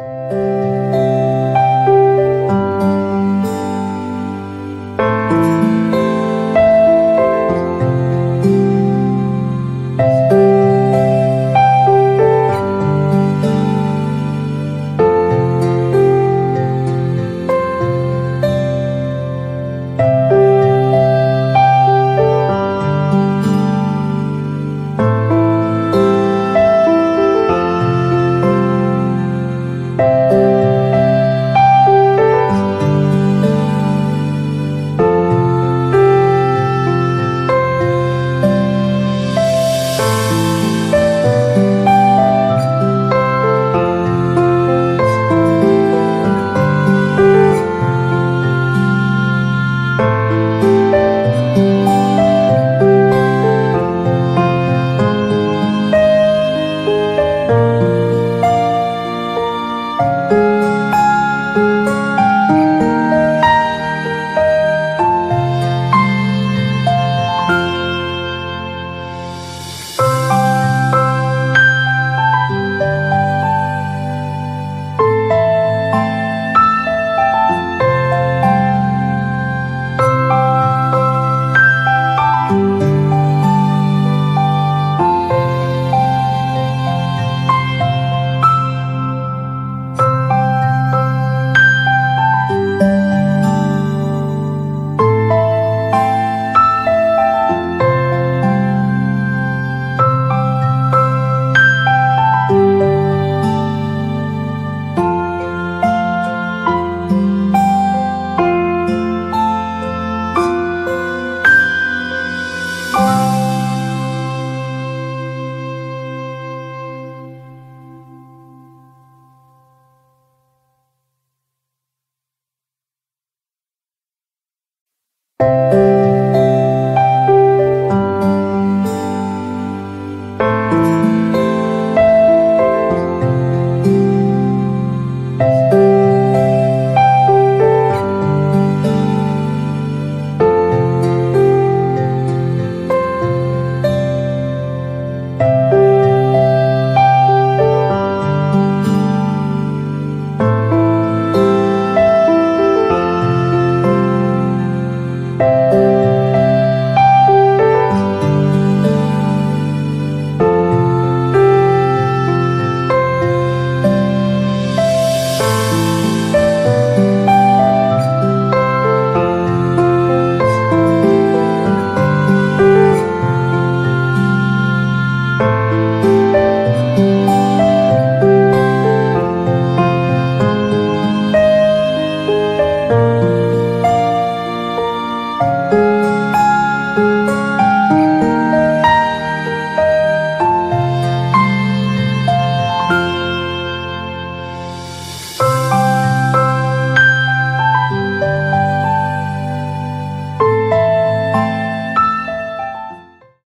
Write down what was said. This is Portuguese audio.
Música Música